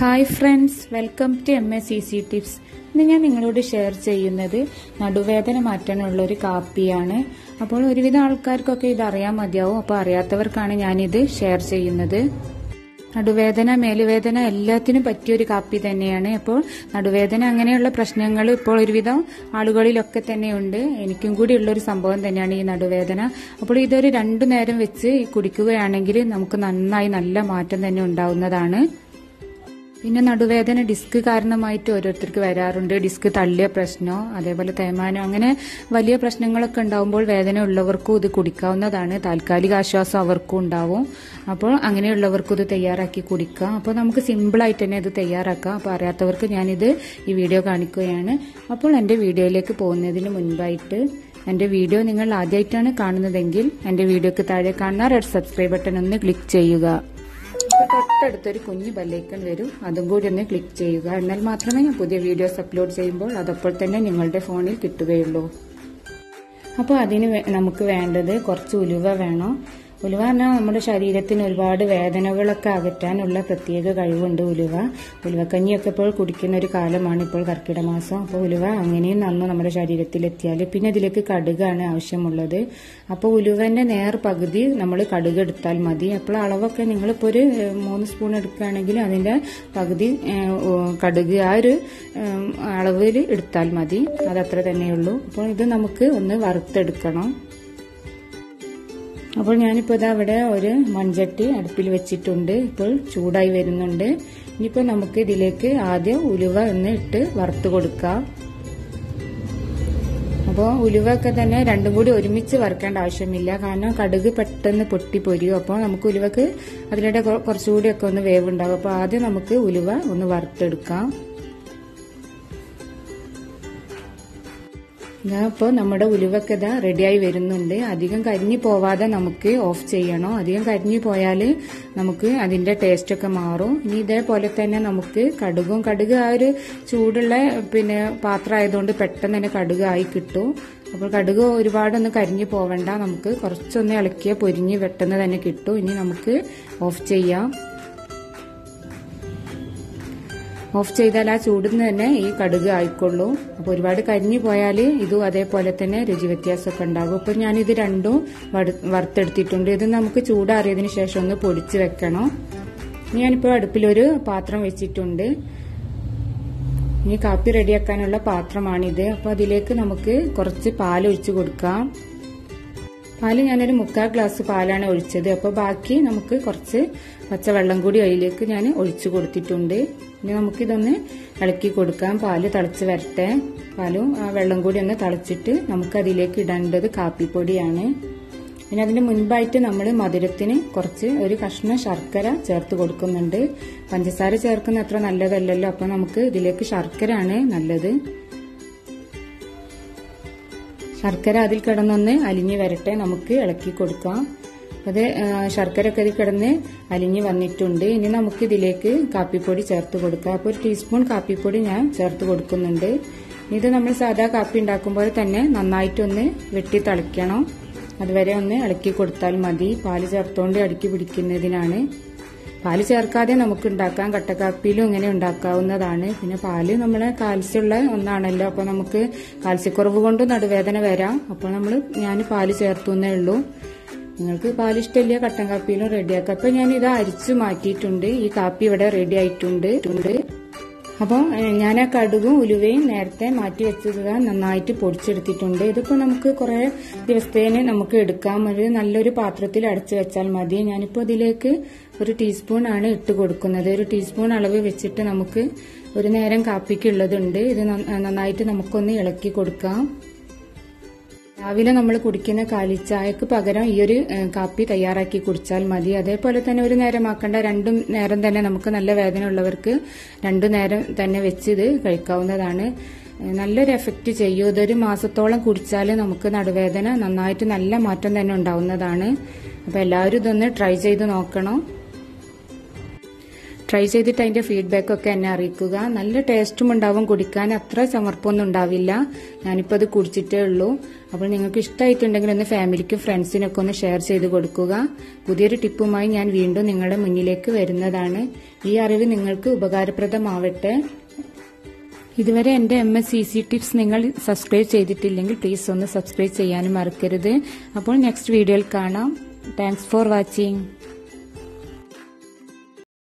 Hi friends welcome to M S C C tips ഇന്ന് ഞാൻ നിങ്ങളോട് ഷെയർ ചെയ്യുന്നത് നടുവേദന മാറ്റാനുള്ള ഒരു കാപ്പിയാണ്. അപ്പോൾ ഒരുവിധം ആൾക്കാർക്കൊക്കെ ഇത് അറിയാൻ മതിയാവും. അപ്പോൾ അറിയാത്തവർക്കാണ് ഞാനിത് ഷെയർ ചെയ്യുന്നത്. നടുവേദന മേലുവേദന എല്ലാത്തിനും പറ്റിയൊരു കാപ്പി തന്നെയാണ്. അപ്പോൾ നടുവേദന അങ്ങനെയുള്ള പ്രശ്നങ്ങൾ ഇപ്പോൾ ഒരുവിധം ആളുകളിലൊക്കെ തന്നെയുണ്ട്. എനിക്കും കൂടി ഉള്ളൊരു സംഭവം തന്നെയാണ് ഈ നടുവേദന. അപ്പോൾ ഇതൊരു രണ്ടു നേരം വെച്ച് കുടിക്കുകയാണെങ്കിൽ നമുക്ക് നന്നായി നല്ല മാറ്റം തന്നെ ഉണ്ടാവുന്നതാണ്. പിന്നെ നടുവേദന ഡിസ്ക് കാരണമായിട്ട് ഓരോരുത്തർക്ക് വരാറുണ്ട്. ഡിസ്ക് തള്ളിയ പ്രശ്നമോ അതേപോലെ തേയ്മാനം അങ്ങനെ വലിയ പ്രശ്നങ്ങളൊക്കെ ഉണ്ടാവുമ്പോൾ വേദന ഉള്ളവർക്കും ഇത് കുടിക്കാവുന്നതാണ്. താൽക്കാലിക ആശ്വാസം അവർക്കും ഉണ്ടാവും. അപ്പോൾ അങ്ങനെയുള്ളവർക്കും ഇത് തയ്യാറാക്കി കുടിക്കാം. അപ്പോൾ നമുക്ക് സിമ്പിളായിട്ട് തന്നെ ഇത് തയ്യാറാക്കാം. അപ്പോൾ അറിയാത്തവർക്ക് ഞാനിത് ഈ വീഡിയോ കാണിക്കുകയാണ്. അപ്പോൾ എന്റെ വീഡിയോയിലേക്ക് പോകുന്നതിന് മുൻപായിട്ട് എന്റെ വീഡിയോ നിങ്ങൾ ആദ്യമായിട്ടാണ് കാണുന്നതെങ്കിൽ എന്റെ വീഡിയോക്ക് താഴെ കാണുന്ന റെഡ് സബ്സ്ക്രൈബ് ബട്ടൺ ഒന്ന് ക്ലിക്ക് ചെയ്യുക. അപ്പോൾ തൊട്ടടുത്തൊരു കുഞ്ഞു ബെല്ലൈക്കൺ വരും. അതും കൂടി ഒന്ന് ക്ലിക്ക് ചെയ്യുക. എന്നാൽ മാത്രമേ ഞാൻ പുതിയ വീഡിയോസ് അപ്ലോഡ് ചെയ്യുമ്പോൾ അതപ്പോൾ തന്നെ നിങ്ങളുടെ ഫോണിൽ കിട്ടുകയുള്ളൂ. അപ്പോൾ അതിന് നമുക്ക് വേണ്ടത് കുറച്ച് ഉലുവ വേണം. ഉലുവ പറഞ്ഞാൽ നമ്മുടെ ശരീരത്തിന് ഒരുപാട് വേദനകളൊക്കെ അകറ്റാനുള്ള പ്രത്യേക കഴിവുണ്ട് ഉലുവ. ഉലുവക്കഞ്ഞിയൊക്കെ ഇപ്പോൾ കുടിക്കുന്ന ഒരു കാലമാണ് ഇപ്പോൾ കർക്കിടക മാസം അപ്പോൾ ഉലുവ അങ്ങനെയും നന്ന് നമ്മുടെ ശരീരത്തിൽ എത്തിയാൽ പിന്നെ അതിലേക്ക് കടുകാണ് ആവശ്യമുള്ളത്. അപ്പോൾ ഉലുവന്റെ നേർ പകുതി നമ്മൾ കടുക് എടുത്താൽ മതി. അപ്പോൾ അളവൊക്കെ നിങ്ങളിപ്പോൾ ഒരു മൂന്ന് സ്പൂൺ എടുക്കുകയാണെങ്കിൽ അതിന്റെ പകുതി കടുക് ആ ഒരു അളവിൽ എടുത്താൽ മതി. അതത്ര തന്നെയുള്ളൂ. അപ്പോൾ ഇത് നമുക്ക് ഒന്ന് വറുത്തെടുക്കണം. അപ്പോൾ ഞാനിപ്പോൾ ഇതാ അവിടെ ഒരു മൺചട്ടി അടുപ്പിൽ വെച്ചിട്ടുണ്ട്. ഇപ്പോൾ ചൂടായി വരുന്നുണ്ട്. ഇനിയിപ്പോൾ നമുക്ക് ഇതിലേക്ക് ആദ്യം ഉലുവ എന്ന് ഇട്ട് വറുത്ത് കൊടുക്കാം. അപ്പോൾ ഉലുവ ഒക്കെ തന്നെ രണ്ടും കൂടി ഒരുമിച്ച് വറുക്കേണ്ട ആവശ്യമില്ല. കാരണം കടുക് പെട്ടെന്ന് പൊട്ടി പൊരിയും അപ്പോൾ നമുക്ക് ഉലുവക്ക് അതിലൂടെ കൊ- കുറച്ചുകൂടി ഒക്കെ ഒന്ന് വേവുണ്ടാകും അപ്പോൾ ആദ്യം നമുക്ക് ഉലുവ ഒന്ന് വറുത്തെടുക്കാം. ഇതാ ഇപ്പോൾ നമ്മുടെ ഉലുവക്കഥ റെഡിയായി വരുന്നുണ്ട്. അധികം കരിഞ്ഞു പോവാതെ നമുക്ക് ഓഫ് ചെയ്യണം. അധികം കരിഞ്ഞു പോയാൽ നമുക്ക് അതിന്റെ ടേസ്റ്റൊക്കെ മാറും. ഇനി ഇതേപോലെ തന്നെ നമുക്ക് കടുകും കടുക് ആ ഒരു ചൂടുള്ള പിന്നെ പാത്രം ആയതുകൊണ്ട് പെട്ടെന്ന് തന്നെ കടുക് ആയി കിട്ടും. അപ്പോൾ കടുക് ഒരുപാടൊന്നും കരിഞ്ഞു പോവണ്ട. നമുക്ക് കുറച്ചൊന്ന് ഇളക്കിയ പൊരിഞ്ഞ് പെട്ടെന്ന് തന്നെ കിട്ടും. ഇനി നമുക്ക് ഓഫ് ചെയ്യാം. ഓഫ് ചെയ്താൽ ആ ചൂടിന്ന് തന്നെ ഈ കടുക് ആയിക്കൊള്ളൂ. അപ്പോൾ ഒരുപാട് കരിഞ്ഞു പോയാൽ ഇതും അതേപോലെ തന്നെ രുചി വ്യത്യാസമൊക്കെ ഉണ്ടാകും. അപ്പോൾ ഞാനിത് രണ്ടും വറുത്തെടുത്തിട്ടുണ്ട്. ഇത് നമുക്ക് ചൂടാറിയതിന് ശേഷം ഒന്ന് പൊടിച്ച് വെക്കണം. ഞാനിപ്പോൾ അടുപ്പിലൊരു പാത്രം വെച്ചിട്ടുണ്ട്. ഇനി കാപ്പി റെഡിയാക്കാനുള്ള പാത്രമാണിത്. അപ്പോൾ അതിലേക്ക് നമുക്ക് കുറച്ച് പാൽ കൊടുക്കാം. പാൽ ഞാനൊരു മുക്കാൽ ഗ്ലാസ് പാലാണ് ഒഴിച്ചത്. അപ്പോൾ ബാക്കി നമുക്ക് കുറച്ച് പച്ചവെള്ളം കൂടി അതിലേക്ക് ഞാൻ ഒഴിച്ചു കൊടുത്തിട്ടുണ്ട്. ഇനി നമുക്കിതൊന്ന് ഇളക്കി കൊടുക്കാം. പാൽ തിളച്ച് വരട്ടെ. പാലും ആ വെള്ളം കൂടി ഒന്ന് തിളച്ചിട്ട് നമുക്ക് അതിലേക്ക് ഇടേണ്ടത് കാപ്പിപ്പൊടിയാണ്. പിന്നെ അതിന് മുൻപായിട്ട് നമ്മൾ മധുരത്തിന് കുറച്ച് ഒരു കഷ്ണം ശർക്കര ചേർത്ത് കൊടുക്കുന്നുണ്ട്. പഞ്ചസാര ചേർക്കുന്ന അത്ര നല്ലതല്ലല്ലോ. അപ്പോൾ നമുക്ക് ഇതിലേക്ക് ശർക്കരയാണ് നല്ലത്. ശർക്കര അതിൽ കിടന്നൊന്ന് അലിഞ്ഞു വരട്ടെ നമുക്ക് ഇളക്കി കൊടുക്കാം. അത് ശർക്കര ഒക്കെ അതിൽ കിടന്ന് അലിഞ്ഞു വന്നിട്ടുണ്ട്. ഇനി നമുക്ക് ഇതിലേക്ക് കാപ്പിപ്പൊടി ചേർത്ത് കൊടുക്കാം. അപ്പോൾ ഒരു ടീസ്പൂൺ കാപ്പിപ്പൊടി ഞാൻ ചേർത്ത് കൊടുക്കുന്നുണ്ട്. ഇത് നമ്മൾ സാധാ കാപ്പി ഉണ്ടാക്കുമ്പോൾ തന്നെ നന്നായിട്ടൊന്ന് വെട്ടി തളിക്കണം അതുവരെ ഒന്ന് ഇളക്കി കൊടുത്താൽ മതി. പാൽ ചേർത്തുകൊണ്ട് അടുക്കി പിടിക്കുന്നതിനാണ്. പാൽ ചേർക്കാതെ നമുക്ക് ഉണ്ടാക്കാം കട്ടക്കാപ്പിയിലും ഇങ്ങനെ ഉണ്ടാക്കാവുന്നതാണ്. പിന്നെ പാൽ നമ്മളെ കാൽസ്യമുള്ള ഒന്നാണല്ലോ. അപ്പോൾ നമുക്ക് കാൽസ്യക്കുറവ് കൊണ്ട് നടുവേദന വരാം. അപ്പോൾ നമ്മൾ ഞാൻ പാൽ ചേർത്തുന്നേ ഉള്ളൂ. നിങ്ങൾക്ക് പാൽ ഇഷ്ടമില്ല കട്ടൻ കാപ്പിയിലും റെഡിയാക്കാം. അപ്പോൾ ഞാൻ ഇത് അരിച്ചു മാറ്റിയിട്ടുണ്ട്. ഈ കാപ്പി ഇവിടെ റെഡി ആയിട്ടുണ്ട്. അപ്പോൾ ഞാൻ ആ കടുകും ഉലുവയും നേരത്തെ മാറ്റി വെച്ചത് നന്നായിട്ട് പൊടിച്ചെടുത്തിട്ടുണ്ട്. ഇതിപ്പോൾ നമുക്ക് കുറേ ദിവസത്തേന് നമുക്ക് എടുക്കാം. ഒരു നല്ലൊരു പാത്രത്തിൽ അടച്ചു വെച്ചാൽ മതി. ഞാനിപ്പോൾ ഇതിലേക്ക് ഒരു ടീസ്പൂൺ ആണ് ഇട്ട് കൊടുക്കുന്നത്. ഒരു ടീസ്പൂൺ അളവ് വെച്ചിട്ട് നമുക്ക് ഒരു നേരം കാപ്പിക്കുള്ളതുണ്ട്. ഇത് നന്നായിട്ട് നമുക്കൊന്ന് ഇളക്കി കൊടുക്കാം. രാവിലെ നമ്മൾ കുടിക്കുന്ന കാലിച്ചായക്ക് പകരം ഈ ഒരു കാപ്പി തയ്യാറാക്കി കുടിച്ചാൽ മതി. അതേപോലെ തന്നെ ഒരു നേരം ആക്കേണ്ട രണ്ടും നേരം തന്നെ നമുക്ക് നല്ല വേദന ഉള്ളവർക്ക് രണ്ടു നേരം തന്നെ വെച്ച് ഇത് കഴിക്കാവുന്നതാണ്. നല്ലൊരു എഫക്റ്റ് ചെയ്യും. ഇതൊരു മാസത്തോളം കുടിച്ചാൽ നമുക്ക് നടുവേദന നന്നായിട്ട് നല്ല മാറ്റം തന്നെ ഉണ്ടാവുന്നതാണ്. അപ്പോൾ എല്ലാവരും ഇതൊന്ന് ട്രൈ ചെയ്ത് നോക്കണം. ട്രൈ ചെയ്തിട്ട് അതിന്റെ ഫീഡ്ബാക്ക് ഒക്കെ എന്നെ അറിയിക്കുക. നല്ല ടേസ്റ്റും ഉണ്ടാവും കുടിക്കാൻ. അത്ര സമർപ്പമൊന്നും ഉണ്ടാവില്ല. ഞാനിപ്പോൾ അത് കുടിച്ചിട്ടേ ഉള്ളൂ. അപ്പോൾ നിങ്ങൾക്ക് ഇഷ്ടമായിട്ടുണ്ടെങ്കിൽ ഒന്ന് ഫാമിലിക്കും ഫ്രണ്ട്സിനൊക്കെ ഒന്ന് ഷെയർ ചെയ്ത് കൊടുക്കുക. പുതിയൊരു ടിപ്പുമായി ഞാൻ വീണ്ടും നിങ്ങളുടെ മുന്നിലേക്ക് വരുന്നതാണ്. ഈ അറിവ് നിങ്ങൾക്ക് ഉപകാരപ്രദമാവട്ടെ. ഇതുവരെ എന്റെ M S C C tips നിങ്ങൾ സബ്സ്ക്രൈബ് ചെയ്തിട്ടില്ലെങ്കിൽ പ്ലീസ് ഒന്ന് സബ്സ്ക്രൈബ് ചെയ്യാനും മറക്കരുത്. അപ്പോൾ നെക്സ്റ്റ് വീഡിയോയിൽ കാണാം. Thanks for watching